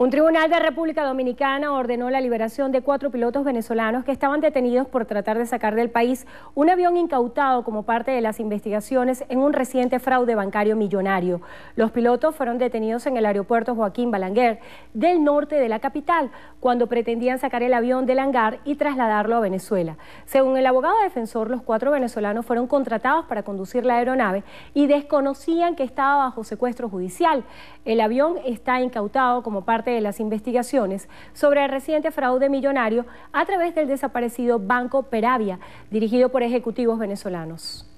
Un tribunal de República Dominicana ordenó la liberación de cuatro pilotos venezolanos que estaban detenidos por tratar de sacar del país un avión incautado como parte de las investigaciones en un reciente fraude bancario millonario. Los pilotos fueron detenidos en el aeropuerto Joaquín Balanguer del norte de la capital cuando pretendían sacar el avión del hangar y trasladarlo a Venezuela. Según el abogado defensor, los cuatro venezolanos fueron contratados para conducir la aeronave y desconocían que estaba bajo secuestro judicial. El avión está incautado como de las investigaciones sobre el reciente fraude millonario a través del desaparecido Banco Peravia, dirigido por ejecutivos venezolanos.